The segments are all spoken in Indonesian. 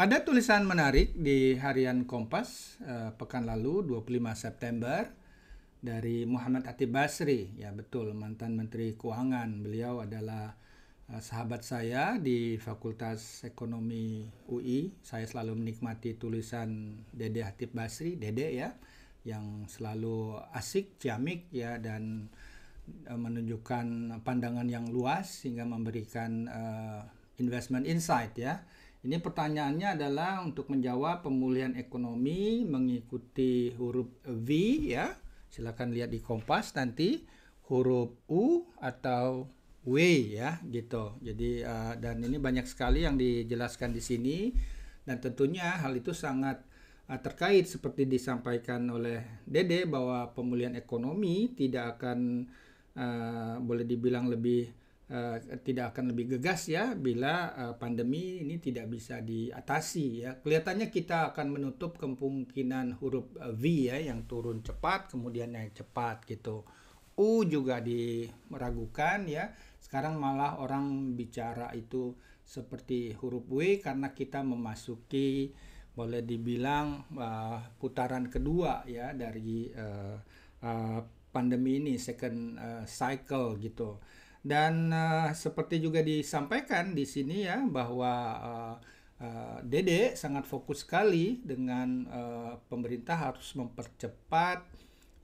Ada tulisan menarik di harian Kompas uh, pekan lalu 25 September dari Muhammad Atib Basri. Ya betul mantan Menteri Keuangan. Beliau adalah uh, sahabat saya di Fakultas Ekonomi UI. Saya selalu menikmati tulisan Dede Hatib Basri, Dede ya, yang selalu asik, ciamik ya dan uh, menunjukkan pandangan yang luas sehingga memberikan uh, investment insight ya ini pertanyaannya adalah untuk menjawab pemulihan ekonomi mengikuti huruf V ya. Silakan lihat di Kompas nanti huruf U atau W ya gitu. Jadi uh, dan ini banyak sekali yang dijelaskan di sini dan tentunya hal itu sangat uh, terkait seperti disampaikan oleh Dede bahwa pemulihan ekonomi tidak akan uh, boleh dibilang lebih uh, tidak akan lebih gegas ya bila uh, pandemi ini tidak bisa diatasi ya. Kelihatannya kita akan menutup kemungkinan huruf uh, V ya yang turun cepat kemudian naik cepat gitu. U juga dimeragukan ya. Sekarang malah orang bicara itu seperti huruf W karena kita memasuki boleh dibilang uh, putaran kedua ya dari uh, uh, pandemi ini second uh, cycle gitu. Dan uh, seperti juga disampaikan di sini ya bahwa uh, uh, Dede sangat fokus sekali dengan uh, pemerintah harus mempercepat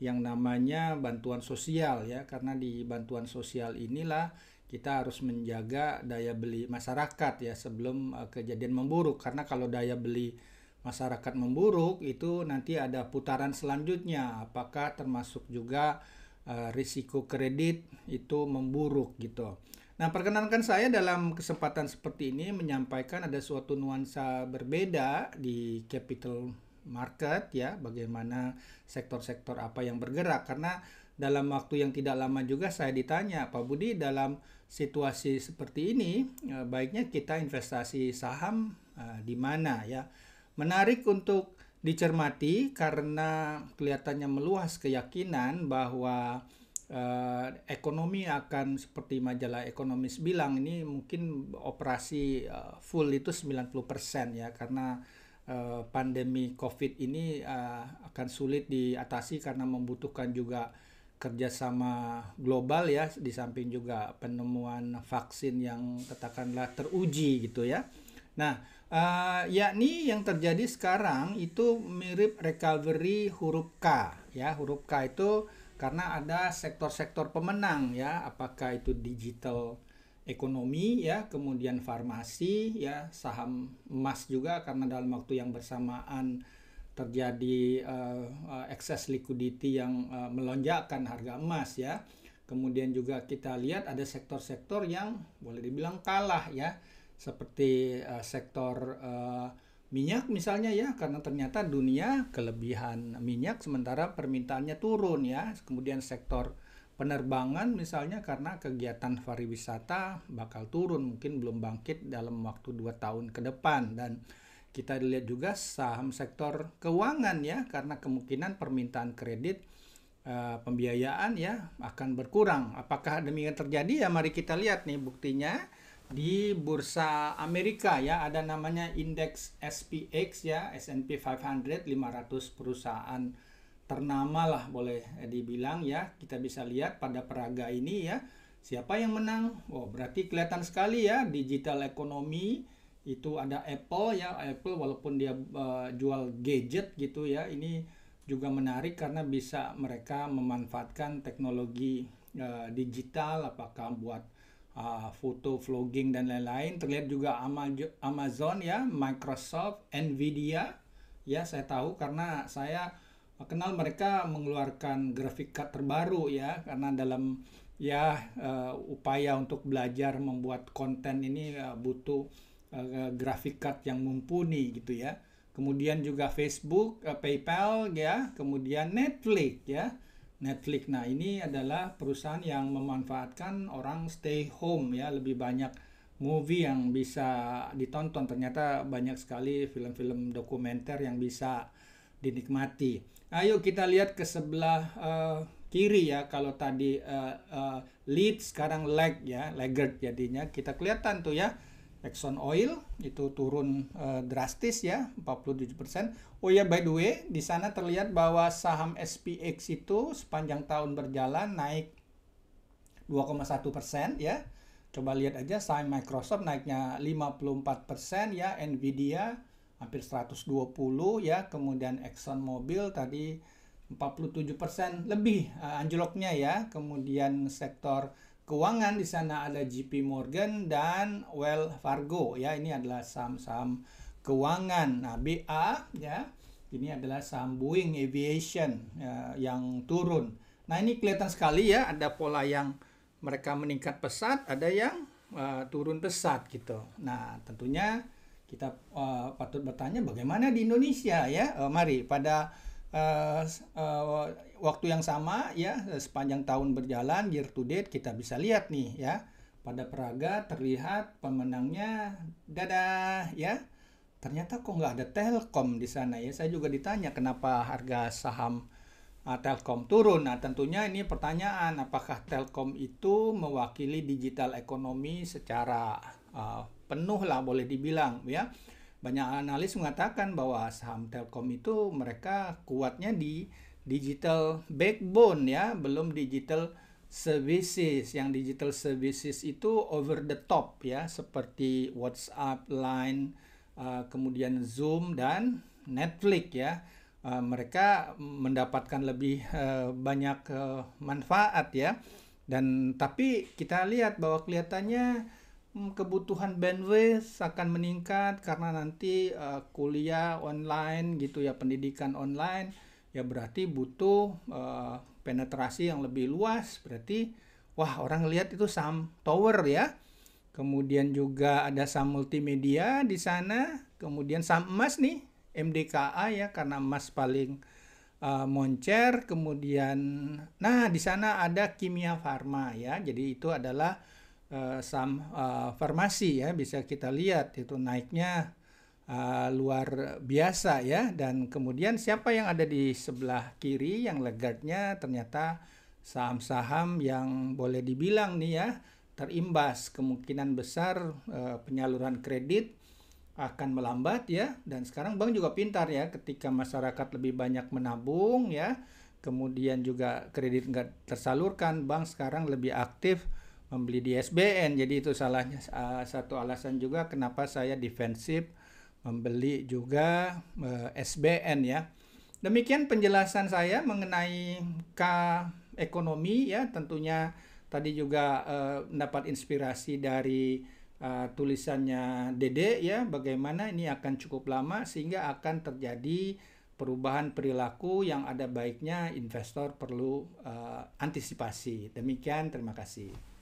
yang namanya bantuan sosial ya. Karena di bantuan sosial inilah kita harus menjaga daya beli masyarakat ya sebelum uh, kejadian memburuk. Karena kalau daya beli masyarakat memburuk itu nanti ada putaran selanjutnya. Apakah termasuk juga uh, risiko kredit itu memburuk gitu. Nah, perkenankan saya dalam kesempatan seperti ini menyampaikan ada suatu nuansa berbeda di capital market ya, bagaimana sektor-sektor apa yang bergerak karena dalam waktu yang tidak lama juga saya ditanya, Pak Budi dalam situasi seperti ini eh, baiknya kita investasi saham uh, di mana ya. Menarik untuk dicermati karena kelihatannya meluas keyakinan bahwa uh, ekonomi akan seperti majalah ekonomis bilang ini mungkin operasi uh, full itu 90% ya karena uh, pandemi Covid ini uh, akan sulit diatasi karena membutuhkan juga kerjasama global ya di samping juga penemuan vaksin yang katakanlah teruji gitu ya. Nah, uh, yakni yang terjadi sekarang itu mirip recovery huruf K ya. Huruf K itu karena ada sektor-sektor pemenang ya. Apakah itu digital ekonomi ya kemudian farmasi ya. Saham emas juga karena dalam waktu yang bersamaan terjadi uh, uh, excess liquidity yang uh, melonjakkan harga emas ya. Kemudian juga kita lihat ada sektor-sektor yang boleh dibilang kalah ya seperti uh, sektor uh, minyak misalnya ya karena ternyata dunia kelebihan minyak sementara permintaannya turun ya. Kemudian sektor penerbangan misalnya karena kegiatan pariwisata bakal turun mungkin belum bangkit dalam waktu dua tahun ke depan. Dan kita lihat juga saham sektor keuangan ya karena kemungkinan permintaan kredit uh, pembiayaan ya akan berkurang. Apakah demikian terjadi? Ya mari kita lihat nih buktinya di bursa Amerika ya ada namanya indeks SPX ya S&P 500 500 perusahaan ternama lah boleh dibilang ya. Kita bisa lihat pada peraga ini ya siapa yang menang? Oh berarti kelihatan sekali ya digital ekonomi itu ada Apple ya. Apple walaupun dia uh, jual gadget gitu ya ini juga menarik karena bisa mereka memanfaatkan teknologi uh, digital apakah buat uh, foto vlogging dan lain-lain. Terlihat juga Amazon ya Microsoft Nvidia. Ya saya tahu karena saya kenal mereka mengeluarkan grafik card terbaru ya karena dalam ya uh, upaya untuk belajar membuat konten ini uh, butuh uh, grafik card yang mumpuni gitu ya. Kemudian juga Facebook uh, PayPal ya kemudian Netflix ya Netflix. Nah, ini adalah perusahaan yang memanfaatkan orang stay home ya, lebih banyak movie yang bisa ditonton. Ternyata banyak sekali film-film dokumenter yang bisa dinikmati. Ayo kita lihat ke sebelah uh, kiri ya. Kalau tadi uh, uh, lead sekarang lag ya, laggard jadinya. Kita kelihatan tuh ya. Exxon Oil itu turun uh, drastis ya 47%. Oh ya by the way, di sana terlihat bahwa saham SPX itu sepanjang tahun berjalan naik 2,1% ya. Coba lihat aja saham Microsoft naiknya 54% ya, Nvidia hampir 120 ya, kemudian Exxon Mobil tadi 47% lebih uh, anjloknya ya. Kemudian sektor keuangan di sana ada JP Morgan dan Well Fargo ya. Ini adalah saham-saham keuangan. Nah, BA ya. Ini adalah saham Boeing Aviation ya, yang turun. Nah, ini kelihatan sekali ya ada pola yang mereka meningkat pesat, ada yang uh, turun pesat gitu. Nah, tentunya kita uh, patut bertanya bagaimana di Indonesia ya. Uh, mari pada uh, uh, waktu yang sama ya sepanjang tahun berjalan year to date kita bisa lihat nih ya. Pada peraga terlihat pemenangnya dadah ya. Ternyata kok nggak ada Telkom di sana ya. Saya juga ditanya kenapa harga saham uh, Telkom turun? Nah tentunya ini pertanyaan apakah Telkom itu mewakili digital ekonomi secara uh, penuh lah boleh dibilang ya banyak analis mengatakan bahwa saham Telkom itu mereka kuatnya di digital backbone ya, belum digital services. Yang digital services itu over the top ya, seperti WhatsApp, Line, uh, kemudian Zoom dan Netflix ya. Uh, mereka mendapatkan lebih uh, banyak uh, manfaat ya. Dan tapi kita lihat bahwa kelihatannya kebutuhan bandwidth akan meningkat karena nanti uh, kuliah online gitu ya pendidikan online. Ya berarti butuh uh, penetrasi yang lebih luas. Berarti wah orang lihat itu saham tower ya. Kemudian juga ada saham multimedia di sana. Kemudian saham emas nih MDKA ya karena emas paling uh, moncer. Kemudian nah di sana ada kimia farma ya. Jadi itu adalah uh, saham uh, farmasi ya bisa kita lihat itu naiknya uh, luar biasa ya. Dan kemudian siapa yang ada di sebelah kiri yang legardnya ternyata saham-saham yang boleh dibilang nih ya terimbas kemungkinan besar uh, penyaluran kredit akan melambat ya. Dan sekarang bank juga pintar ya ketika masyarakat lebih banyak menabung ya kemudian juga kredit nggak tersalurkan bank sekarang lebih aktif membeli di SBN. Jadi itu salahnya uh, satu alasan juga kenapa saya defensif membeli juga eh, SBN ya. Demikian penjelasan saya mengenai K ekonomi ya. Tentunya tadi juga uh, mendapat inspirasi dari uh, tulisannya Dede ya bagaimana ini akan cukup lama sehingga akan terjadi perubahan perilaku yang ada baiknya investor perlu uh, antisipasi. Demikian terima kasih.